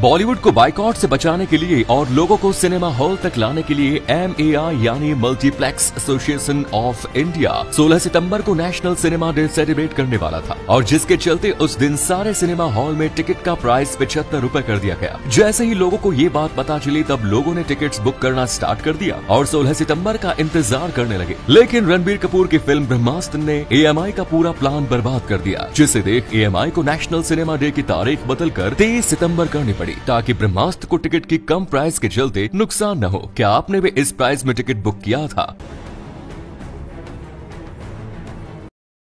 बॉलीवुड को बाइकआउट से बचाने के लिए और लोगों को सिनेमा हॉल तक लाने के लिए एमएआई यानी मल्टीप्लेक्स एसोसिएशन ऑफ़ इंडिया 16 सितंबर को नेशनल सिनेमा डे सेलिब्रेट करने वाला था और जिसके चलते उस दिन सारे सिनेमा हॉल में टिकट का प्राइस पिछहत्तर रूपए कर दिया गया। जैसे ही लोगों को ये बात पता चली, तब लोगों ने टिकट बुक करना स्टार्ट कर दिया और सोलह सितंबर का इंतज़ार करने लगे। लेकिन रणबीर कपूर की फ़िल्म ब्रह्मास्त्र ने ए का पूरा प्लान बर्बाद कर दिया, जिसे देख एएमआई को नेशनल सिनेमा डे की तारीख बदल कर तेईस सितंबर करनी पड़ी ताकि ब्रह्मास्त्र को टिकट की कम प्राइस के चलते नुकसान न हो। क्या आपने भी इस प्राइस में टिकट बुक किया था?